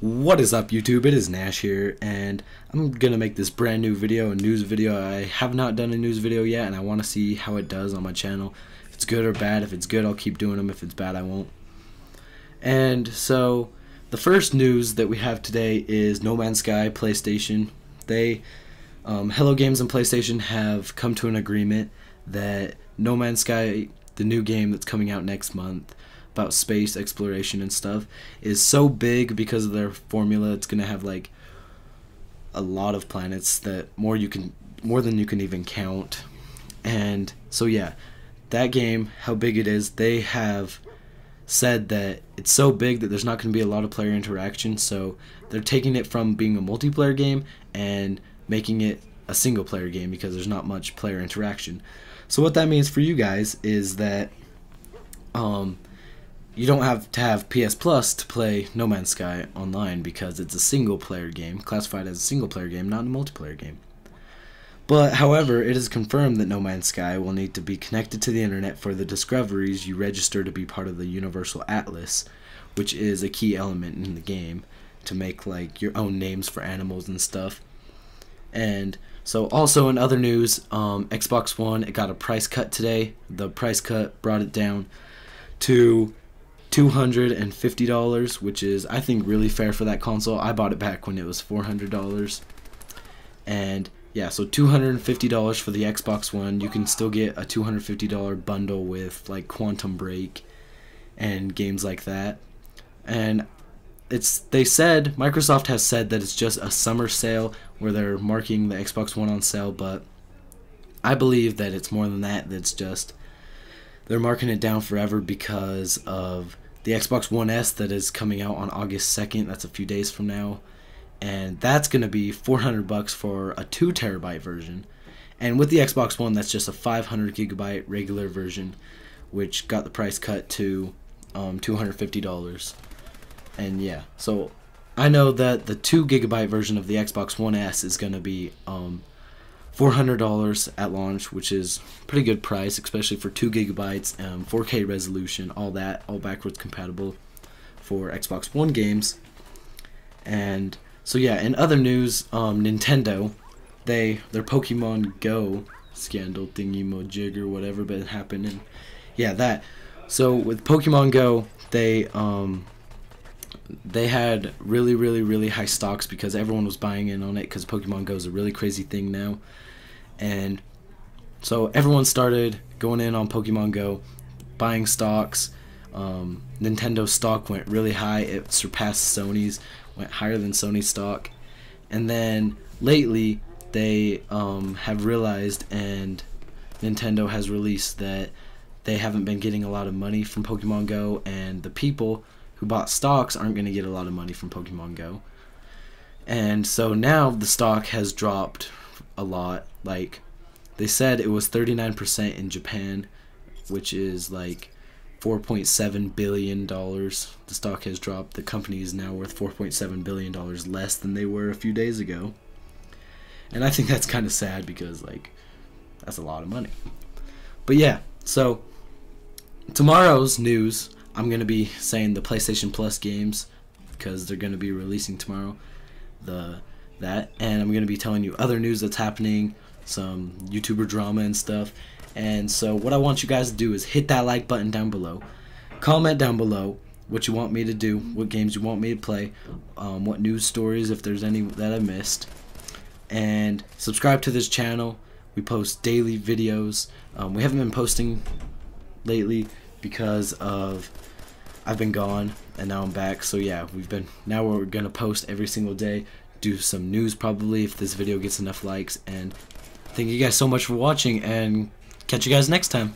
What is up YouTube? It is Nash here and I'm gonna make this brand new video, a news video. I have not done a news video yet and I want to see how it does on my channel. If it's good or bad. If it's good I'll keep doing them. If it's bad I won't. And so the first news that we have today is No Man's Sky PlayStation. They um, Hello Games and PlayStation have come to an agreement that No Man's Sky, the new game that's coming out next month, about space exploration and stuff is so big because of their formula. It's to have like a lot of planets that more you can more than you can even count. And so yeah that game how big it is they have said that it's so big that there's not going to be a lot of player interaction. So they're taking it from being a multiplayer game and making it a single player game because there's not much player interaction. So what that means for you guys is that um, you don't have to have PS Plus to play No Man's Sky online because it's a single player game, classified as a single player game, not a multiplayer game. But, however, it is confirmed that No Man's Sky will need to be connected to the internet for the discoveries you register to be part of the Universal Atlas, which is a key element in the game to make like your own names for animals and stuff. And so, also in other news, um, Xbox One it got a price cut today. The price cut brought it down to $250, which is, I think, really fair for that console. I bought it back when it was $400. And yeah, so $250 for the Xbox One. You can still get a $250 bundle with like Quantum Break and games like that. And it's they said Microsoft has said that it's just a summer sale where they're marking the Xbox One on sale, but I believe that it's more than that. That's just they're marking it down forever because of the Xbox One S that is coming out on August 2nd. That's a few days from now. And that's going to be 400 bucks for a 2 terabyte version. And with the Xbox One, that's just a 500 gigabyte regular version, which got the price cut to um, $250. And yeah, so I know that the 2 gigabyte version of the Xbox One S is going to be um, $400 at launch, which is pretty good price, especially for 2 gigabytes, um, 4K resolution, all that, all backwards compatible for Xbox One games. And so yeah, in other news, um, Nintendo, they their Pokemon Go scandal thingy mojig or whatever been happening. Yeah, that. So with Pokemon Go, they um they had really really really high stocks because everyone was buying in on it because Pokemon Go is a really crazy thing now. And so everyone started going in on Pokemon Go, buying stocks. Um, Nintendo stock went really high; it surpassed Sony's, went higher than Sony's stock, and then lately they um, have realized, and Nintendo has released that they haven't been getting a lot of money from Pokemon Go, and the people who bought stocks aren't going to get a lot of money from Pokemon Go. And so now the stock has dropped a lot. Like they said it was 39% in Japan, which is like 4.7 billion dollars. The stock has dropped. The company is now worth 4.7 billion dollars less than they were a few days ago. And I think that's kind of sad because like that's a lot of money. But yeah, so tomorrow's news, I'm going to be saying the PlayStation Plus games because they're going to be releasing tomorrow. The that, and I'm gonna be telling you other news that's happening, some YouTuber drama and stuff. And so, what I want you guys to do is hit that like button down below, comment down below what you want me to do, what games you want me to play, um, what news stories, if there's any that I missed, and subscribe to this channel. We post daily videos. Um, we haven't been posting lately because of I've been gone and now I'm back. So yeah, we've been now we're gonna post every single day do some news probably if this video gets enough likes. And thank you guys so much for watching and catch you guys next time.